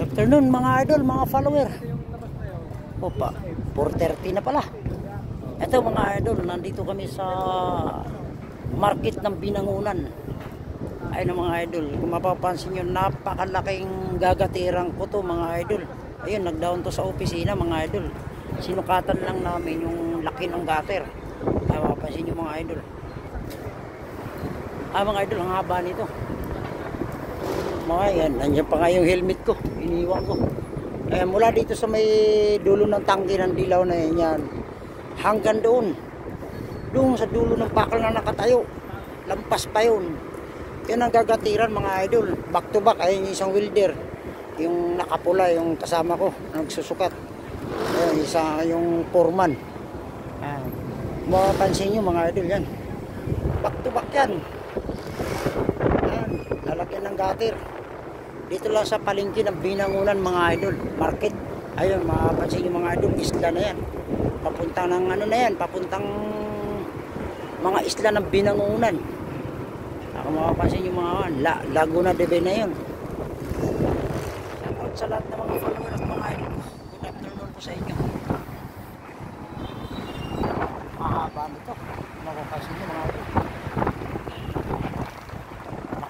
Good afternoon mga idol, mga follower. Opa, 4.30 na pala. Ito mga idol, nandito kami sa market ng Binangunan. Ayun mga idol, kung mapapansin nyo, napakalaking gagatirang ko to mga idol. Ayun, nagdown to sa opisina mga idol. Sinukatan lang namin yung laki ng gater. Ay, mapapansin nyo mga idol. Ah mga idol, ang haba nito. Mga yan, nandiyan pa nga yung helmet ko. Iniwan ko. Eh, mula dito sa may dulo ng tangke ng dilaw na yan, yan hanggang doon. Doon sa dulo ng bakal na nakatayo. Lampas pa yun. Yan ang gagatiran mga idol. Back to back, ayun yung isang welder. Yung nakapula, yung kasama ko, nagsusukat. Ayun, isa yung foreman. Ah, mapapansin nyo mga idol yan. Back to back. Yan, gatir. Dito lang sa palengke ng Binangunan mga idol, market. Ayun, mapapansin yung mga idol, isla na yan. Papuntang ng ano na yan, papuntang mga isla ng Binangunan. Ako mapapansin yung mga La, Laguna de Bay na yun. Shoutout sa lahat ng mga follower at mga idol. Good afternoon po sa inyo. Mahaba nito. Mapapansin nyo mga idol.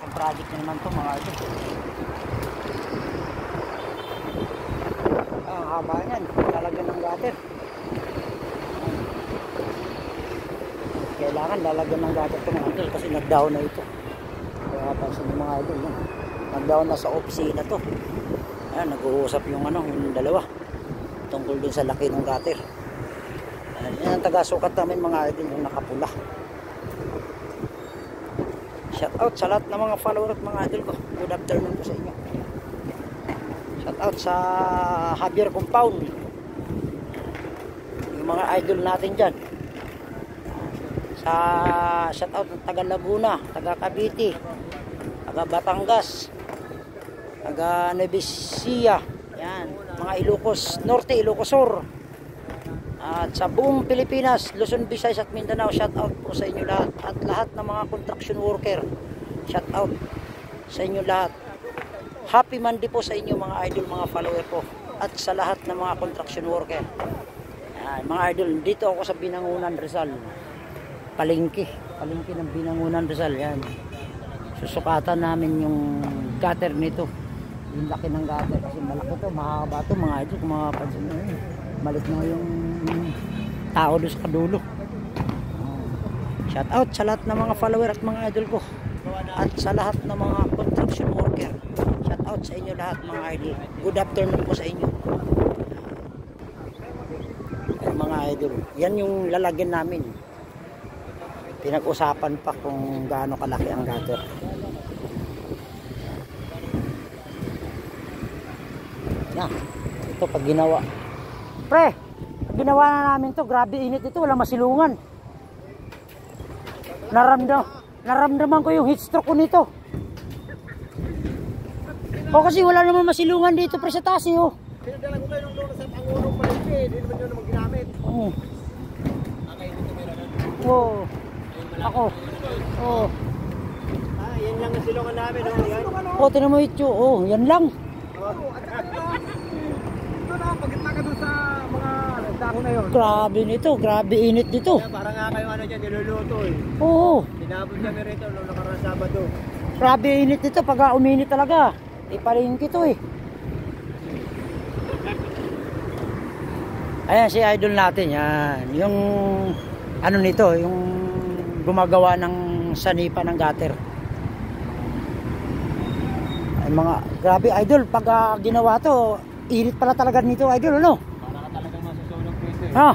Malaking project na naman to mga idol. Ang haba niyan, lalagyan ng gutter. Kailangan lalagyan ng gutter ito mga idol kasi nag-down na ito. Kaya pansin yung mga idol yan. Nag-down na sa opisina to. Ayan, nag-uusap yung ano, yung dalawa. Tungkol dun sa laki ng gutter. Ayan, yan ang taga-sukat namin mga idol yung nakapula. Shout out sa lahat ng mga follower at mga idol ko. Good afternoon po sa inyo. Shout out sa Javier Compound. Yung mga idol natin dyan. Sa shout out ng taga Laguna, taga Cavite, taga Batangas, taga Nevesia, yan, mga Ilocos Norte, Ilocos Sur. At sa buong Pilipinas, Luzon, Visayas at Mindanao, shout out po sa inyo lahat. At lahat ng mga construction worker, shout out sa inyo lahat. Happy Monday po sa inyo mga idol, mga follower ko. At sa lahat ng mga construction worker. Yan, mga idol, dito ako sa Binangunan, Rizal. Palengke. Palengke ng Binangunan, Rizal. Yan. Susukatan namin yung gutter nito. Yung laki ng gutter. Kasi malaki to, mahaba to mga idol. Kung makapansin nyo. Malit na yung tao doon sa kadulo. Shout out sa lahat ng mga follower at mga idol ko. At sa lahat ng mga construction worker. Shout out sa inyo lahat mga idol. Good afternoon po sa inyo. Yan, mga idol. Yan yung lalagyan namin. Pinag-usapan pa kung gaano kalaki ang gutter. Yan. Ito pag ginawa. Pre, ginawa na namin to, grabe init ito, walang masilungan. Naramdam, naramdaman ko yung heat stroke ko nito. O kasi wala naman masilungan dito pre sa taas eh oh. Pinadala ko kayo nung doon sa Pangulong Palengke, hindi naman yun naman ginamit. Oo. Nun. Oo. Ako. Oo. Ah, yan lang ang silungan namin. Oh, yan. Oh, tinan mo ito. Oh, yan lang. Ito na, pagkita ka doon sa mga dahon na yun. Grabe nito, grabe init dito. Kaya parang nga kayo ano dyan, niluluto eh. Oo. Tinapon kami rito nung nakarang Sabado. Grabe init nito pag uminit talaga. Ipalingki to eh. Ayan si idol natin yan. Yung ano nito, yung gumagawa ng sanipa ng gutter. Ay mga grabe idol pag ah, ginawa to, init pala talaga nito idol ano? Eh. Ha?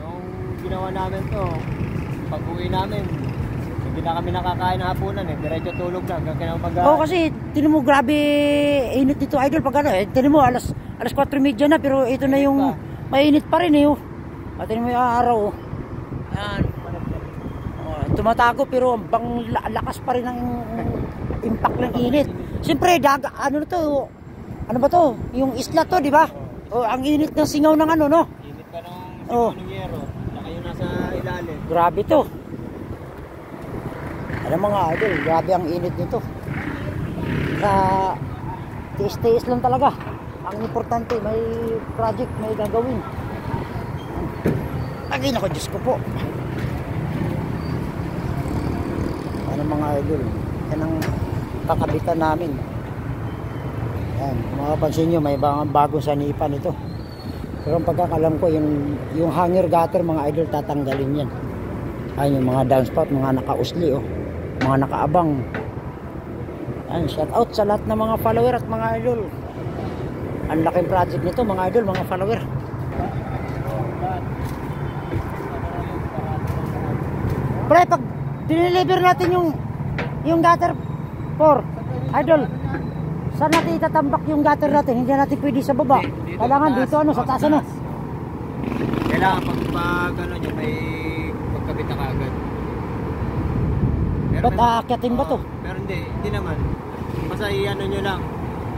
Yung ginawa namin to, pag uwi namin, hindi na kami nakakain ng hapunan eh. Diretso tulog na hanggang kinapag... Oo kasi tinan mo grabe init dito idol pag ano eh. Tinan mo alas alas 4:30 na pero ito na yung mainit pa rin eh. Oh. At tinan mo yung araw. Oh. Yan. Oh, tumatago pero ang bang la- lakas pa rin ng impact ng init. Siyempre daga ano na to? oh. Ano ba to? Yung isla to, di ba? Oh, ang init ng singaw ng ano no? Oh. ng yero. Na kayo nasa ilalim. Grabe to. Alam mga idol, grabe ang init nito. Sa tiis-tiis lang talaga. Ang importante, may project, may gagawin. Agay na ko, Diyos ko po. Ano mga idol, yan ang kakabitan namin. Yan, kung makapansin nyo, may bagong sanipan ito. Pero ang pagkakalam ko, yung, yung hanger gutter, mga idol, tatanggalin yan. Ayun, yung mga downspout, mga nakausli, oh. Mga nakaabang. Ayun, shout out sa lahat ng mga follower at mga idol. Ang laking project nito, mga idol, mga follower. Pre, pag dineliver natin yung yung gutter 4, idol, saan natin itatambak yung gutter natin? Hindi natin pwede sa baba. Dito, Kailangan taas. dito, ano, sa Oh, taas, sa ano? taas. Kailangan pag, pag ano nyo, may magkabit na kaagad. Pero Ba't aakyatin ba to? Pero hindi, hindi naman. Basta i-ano nyo lang,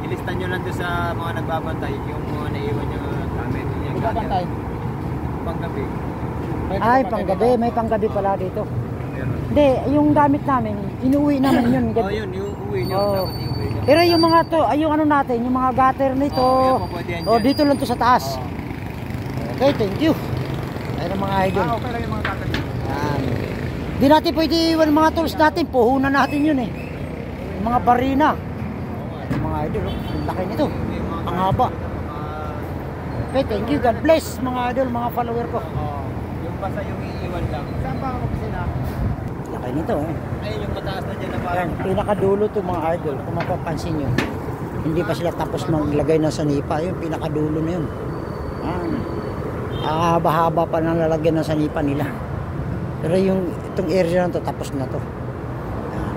ilista nyo lang doon sa mga nagbabantay, yung mga naiwan nyo gamit. Yung Nagbabantay? Panggabi. Ay, panggabi. May panggabi pala dito. Meron. Hindi, yung gamit namin, inuwi namin yun. Oh, yun, yung uwi nyo. Oo. Dapat. Pero yung mga to, ay yung ano natin, yung mga gutter nito, yan oh, dyan. dito lang to sa taas. Oo. Okay, thank you. Ayun ang mga idol. Ah, okay lang yung mga tatag. Yan. Di natin pwede iwan mga tools natin, puhunan natin yun eh. Yung mga barina. Yung mga idol, oh, ang laki nito. Ang haba. Okay, thank you. God bless mga idol, mga follower ko. Oo. Yung basta yung iiwan lang. Saan pa ang opisina? Laki nito eh. Ayun yung mataas na dyan na Yan, parang. pinakadulo to mga idol. Kung mapapansin nyo. Hindi pa sila tapos maglagay ng sanipa. Yung pinakadulo na yun. Yan. Ang haba-haba pa ng lalagyan ng sanipa nila. Pero yung itong area na to tapos na to. Yan.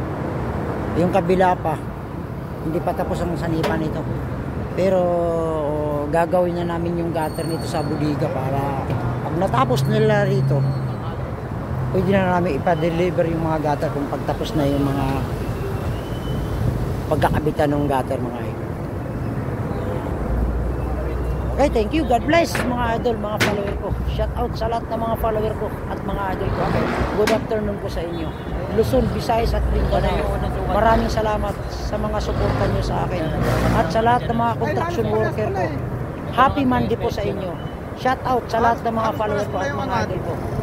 Yung kabila pa, hindi pa tapos ang sanipa nito. Pero gagawin na namin yung gutter nito sa budiga para pag natapos nila rito, pwede na namin ipa-deliver yung mga gutter kung pagtapos na yung mga pagkakabitan ng gutter mga idol. Okay, thank you. God bless mga idol, mga follower ko. Shout out sa lahat ng mga follower ko at mga idol ko. Good afternoon po sa inyo. Luzon, Visayas at Mindanao. Maraming salamat sa mga suporta nyo sa akin. At sa lahat ng mga construction worker ko. Happy Monday po sa inyo. Shout out sa lahat ng mga follower ko at mga idol ko.